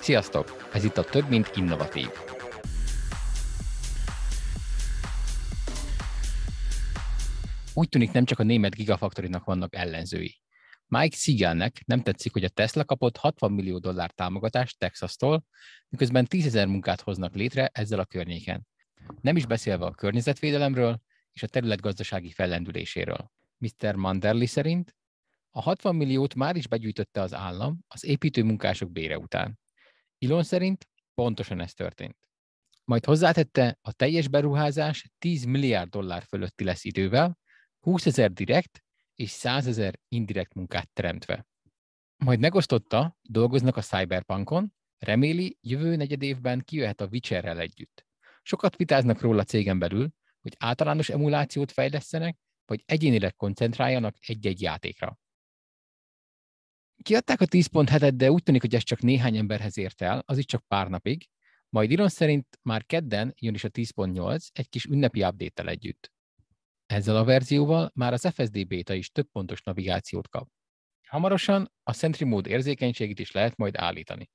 Sziasztok! Ez itt a Több mint Innovatív. Úgy tűnik nem csak a német Gigafactory-nak vannak ellenzői. Mike Siegelnek nem tetszik, hogy a Tesla kapott 60 millió dollár támogatást Texas-tól, miközben 10 ezer munkát hoznak létre ezzel a környéken. Nem is beszélve a környezetvédelemről és a terület gazdasági fellendüléséről. Mr. Manderli szerint a 60 milliót már is begyűjtötte az állam az építőmunkások bére után. Ilon szerint pontosan ez történt. Majd hozzátette, a teljes beruházás 10 milliárd dollár fölötti lesz idővel, 20 ezer direkt és 100 ezer indirekt munkát teremtve. Majd megosztotta, dolgoznak a Cyberpunkon, reméli, jövő negyed évben kijöhet a Witcherrel együtt. Sokat vitáznak róla cégen belül, hogy általános emulációt fejlesztenek, vagy egyénileg koncentráljanak egy-egy játékra. Kiadták a 10.7-et, de úgy tűnik, hogy ez csak néhány emberhez ért el, az is csak pár napig, majd Iron szerint már kedden jön is a 10.8 egy kis ünnepi update együtt. Ezzel a verzióval már az FSD beta is több pontos navigációt kap. Hamarosan a Sentry mód érzékenységét is lehet majd állítani.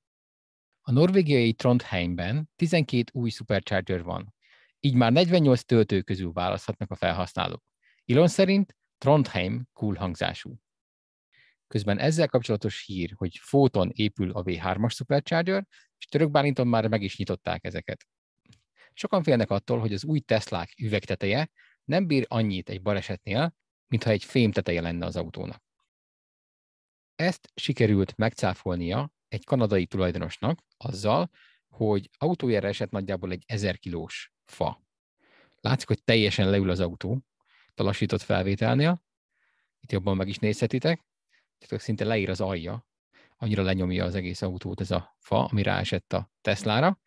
A norvégiai Trondheimben 12 új Supercharger van, így már 48 töltő közül választhatnak a felhasználók. Ilon szerint Trondheim cool hangzású. Közben ezzel kapcsolatos hír, hogy Fóton épül a V3-as Supercharger, és Török Bálinton már meg is nyitották ezeket. Sokan félnek attól, hogy az új Teslák üvegteteje nem bír annyit egy balesetnél, mintha egy fém teteje lenne az autónak. Ezt sikerült megcáfolnia egy kanadai tulajdonosnak azzal, hogy autójára esett nagyjából egy 1000 kilós fa. Látszik, hogy teljesen leül az autó a felvételnél. Itt jobban meg is nézhetitek. Tehát szinte leír az alja, annyira lenyomja az egész autót ez a fa, ami ráesett a Teslára,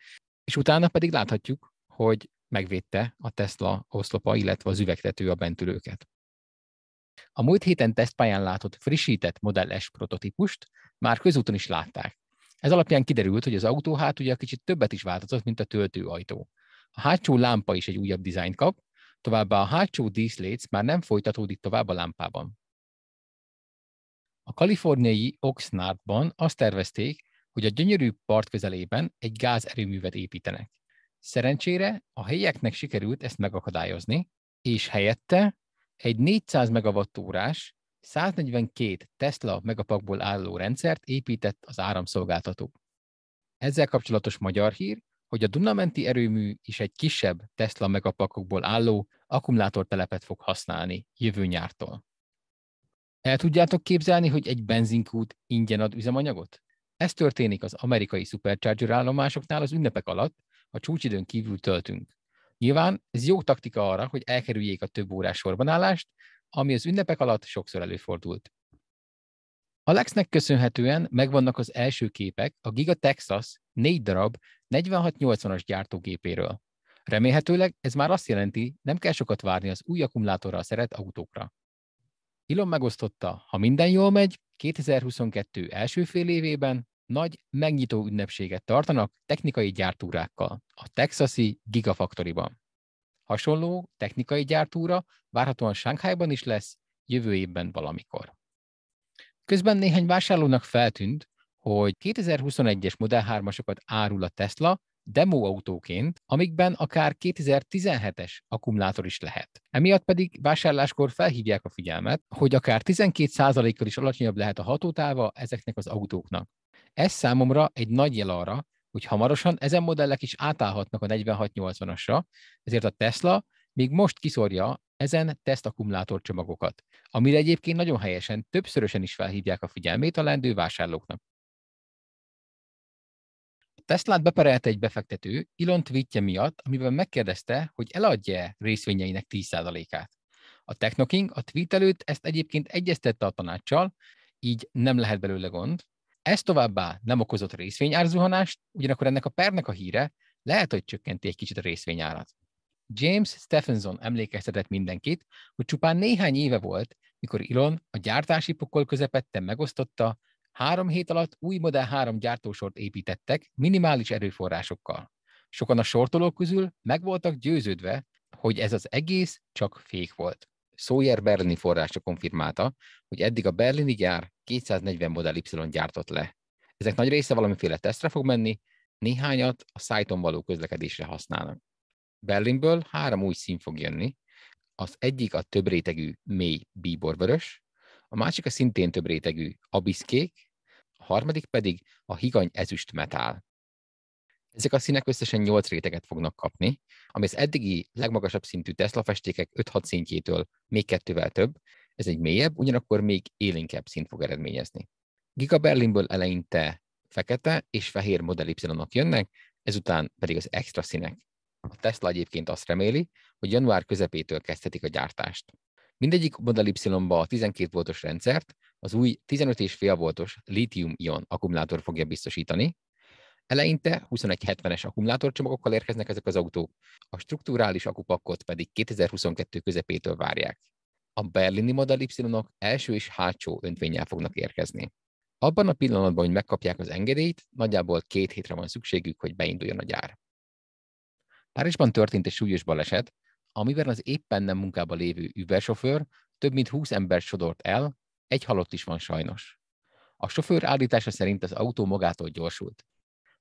és utána pedig láthatjuk, hogy megvédte a Tesla oszlopa, illetve az üvegtető a bentülőket. A múlt héten tesztpályán látott frissített Model S prototípust már közúton is látták. Ez alapján kiderült, hogy az autó hátulja kicsit többet is változott, mint a töltőajtó. A hátsó lámpa is egy újabb dizájnt kap, továbbá a hátsó díszléc már nem folytatódik tovább a lámpában. A kaliforniai Oxnardban azt tervezték, hogy a gyönyörű part közelében egy gázerőművet építenek. Szerencsére a helyieknek sikerült ezt megakadályozni, és helyette egy 400 megawattórás, 142 Tesla megapakból álló rendszert épített az áramszolgáltató. Ezzel kapcsolatos magyar hír, hogy a Dunamenti erőmű is egy kisebb Tesla megapakokból álló akkumulátortelepet fog használni jövő nyártól. El tudjátok képzelni, hogy egy benzinkút ingyen ad üzemanyagot? Ez történik az amerikai Supercharger állomásoknál az ünnepek alatt, a csúcsidőn kívül töltünk. Nyilván ez jó taktika arra, hogy elkerüljék a több órás sorbanállást, ami az ünnepek alatt sokszor előfordult. Alexnek köszönhetően megvannak az első képek a Giga Texas 4 darab 4680-as gyártógépéről. Remélhetőleg ez már azt jelenti, nem kell sokat várni az új akkumulátorral szeret autókra. Elon megosztotta, ha minden jól megy, 2022 első fél évében nagy megnyitó ünnepséget tartanak technikai gyártúrákkal a texasi Gigafactory-ban. Hasonló technikai gyártúra várhatóan Shanghaiban is lesz jövő évben valamikor. Közben néhány vásárlónak feltűnt, hogy 2021-es Model 3-asokat árul a Tesla demoautóként, amikben akár 2017-es akkumulátor is lehet. Emiatt pedig vásárláskor felhívják a figyelmet, hogy akár 12%-kal is alacsonyabb lehet a hatótáva ezeknek az autóknak. Ez számomra egy nagy jel arra, hogy hamarosan ezen modellek is átállhatnak a 4680-asra, ezért a Tesla még most kiszorja ezen tesztakkumulátor csomagokat, amire egyébként nagyon helyesen többszörösen is felhívják a figyelmét a lendő vásárlóknak. Teslát beperelte egy befektető Elon tweetje miatt, amiben megkérdezte, hogy eladja részvényeinek 10%-át. A Technoking a tweet előtt ezt egyébként egyeztette a tanácssal, így nem lehet belőle gond, ez továbbá nem okozott részvényárzuhanást, ugyanakkor ennek a pernek a híre lehet, hogy csökkenti egy kicsit a részvényárat. James Stephenson emlékeztetett mindenkit, hogy csupán néhány éve volt, mikor Elon a gyártási pokol közepette megosztotta, három hét alatt új Model 3 gyártósort építettek minimális erőforrásokkal. Sokan a sortolók közül meg voltak győződve, hogy ez az egész csak fék volt. Sawyer berlini forrása konfirmálta, hogy eddig a berlini gyár 240 Model Y gyártott le. Ezek nagy része valamiféle tesztre fog menni, néhányat a szájton való közlekedésre használnak. Berlinből három új szín fog jönni, az egyik a több rétegű mély bíborvörös, a másik a szintén több rétegű abiszkék, harmadik pedig a higany ezüst metál. Ezek a színek összesen 8 réteget fognak kapni, ami az eddigi legmagasabb szintű Tesla festékek 5-6 szintjétől még kettővel több, ez egy mélyebb, ugyanakkor még élénkebb szint fog eredményezni. Giga Berlinből eleinte fekete és fehér Model y jönnek, ezután pedig az extra színek. A Tesla egyébként azt reméli, hogy január közepétől kezdhetik a gyártást. Mindegyik Model Y-ba a 12 voltos rendszert az új 15,5 voltos litium-ion akkumulátor fogja biztosítani. Eleinte 2170-es akkumulátorcsomagokkal érkeznek ezek az autók, a strukturális akupakot pedig 2022 közepétől várják. A berlini Model y első és hátsó öntvényel fognak érkezni. Abban a pillanatban, hogy megkapják az engedélyt, nagyjából két hétre van szükségük, hogy beinduljon a gyár. Párizsban történt egy súlyos baleset, amiben az éppen nem munkába lévő Uber sofőr több mint 20 ember sodort el, egy halott is van sajnos. A sofőr állítása szerint az autó magától gyorsult.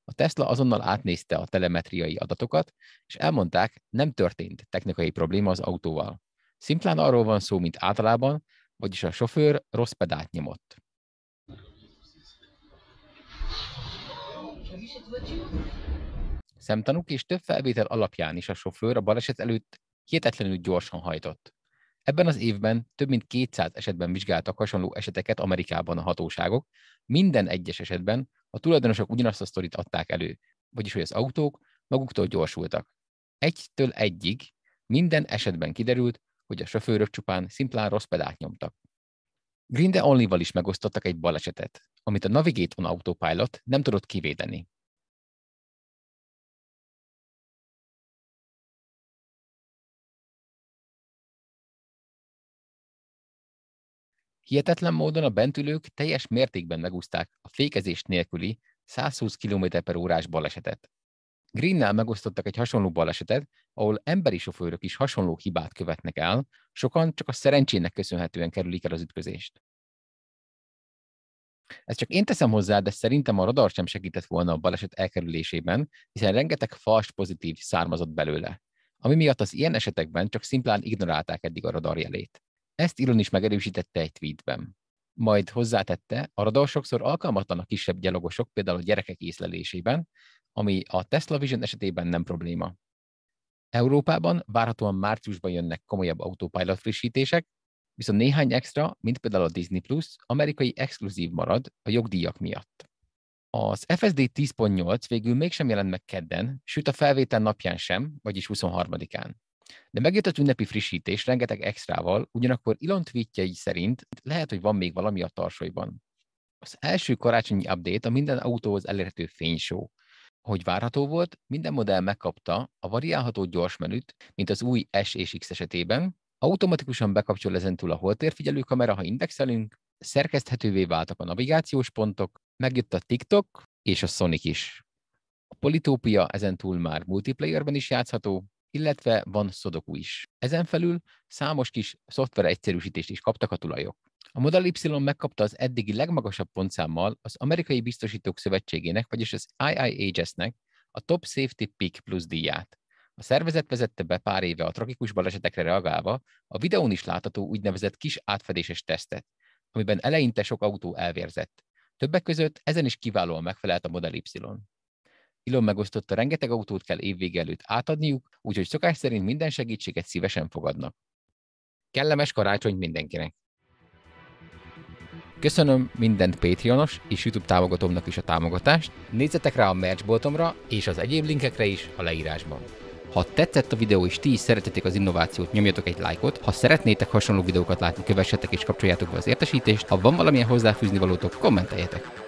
A Tesla azonnal átnézte a telemetriai adatokat, és elmondták, nem történt technikai probléma az autóval. Szimplán arról van szó, mint általában, vagyis a sofőr rossz pedált nyomott. Szemtanúk és több felvétel alapján is a sofőr a baleset előtt hihetetlenül gyorsan hajtott. Ebben az évben több mint 200 esetben vizsgáltak hasonló eseteket Amerikában a hatóságok. Minden egyes esetben a tulajdonosok ugyanazt a sztorit adták elő, vagyis hogy az autók maguktól gyorsultak. Egytől egyig minden esetben kiderült, hogy a sofőrök csupán szimplán rossz pedált nyomtak. Grinde Only-val is megosztottak egy balesetet, amit a Navigate on Autopilot nem tudott kivédeni. Hihetetlen módon a bentülők teljes mértékben megúzták a fékezés nélküli 120 km per órás balesetet. Greennel megosztottak egy hasonló balesetet, ahol emberi sofőrök is hasonló hibát követnek el, sokan csak a szerencsének köszönhetően kerülik el az ütközést. Ezt csak én teszem hozzá, de szerintem a radar sem segített volna a baleset elkerülésében, hiszen rengeteg fals pozitív származott belőle, ami miatt az ilyen esetekben csak szimplán ignorálták eddig a radar jelét. Ezt Elon is megerősítette egy tweetben. Majd hozzátette, a radar sokszor alkalmatlan a kisebb gyalogosok, például a gyerekek észlelésében, ami a Tesla Vision esetében nem probléma. Európában várhatóan márciusban jönnek komolyabb autopilot frissítések, viszont néhány extra, mint például a Disney Plus, amerikai exkluzív marad a jogdíjak miatt. Az FSD 10.8 végül mégsem jelent meg kedden, sőt a felvétel napján sem, vagyis 23-án. De megjött az ünnepi frissítés rengeteg extrával, ugyanakkor Elon tweetjei szerint lehet, hogy van még valami a tarsolyban. Az első karácsonyi update a minden autóhoz elérhető fénysó. Hogy várható volt, minden modell megkapta a variálható gyors menüt, mint az új S és X esetében, automatikusan bekapcsol ezentúl a holtérfigyelő kamera, ha indexelünk, szerkeszthetővé váltak a navigációs pontok, megjött a TikTok és a Sonic is. A Politópia ezentúl már multiplayerben is játszható, illetve van Sudoku is. Ezen felül számos kis szoftver egyszerűsítést is kaptak a tulajok. A Model Y megkapta az eddigi legmagasabb pontszámmal az Amerikai Biztosítók Szövetségének, vagyis az IIHS-nek a Top Safety Pick Plus díját. A szervezet vezette be pár éve a tragikus balesetekre reagálva a videón is látható úgynevezett kis átfedéses tesztet, amiben eleinte sok autó elvérzett. Többek között ezen is kiválóan megfelelt a Model Y. Elon megosztotta, rengeteg autót kell évvége előtt átadniuk, úgyhogy szokás szerint minden segítséget szívesen fogadnak. Kellemes karácsony mindenkinek! Köszönöm minden Patreonos és YouTube támogatómnak is a támogatást, nézzetek rá a merchboltomra és az egyéb linkekre is a leírásban. Ha tetszett a videó és ti is szeretetek az innovációt, nyomjatok egy lájkot. Ha szeretnétek hasonló videókat látni, kövessetek és kapcsoljátok be az értesítést. Ha van valamilyen hozzáfűzni valótok, kommenteljetek.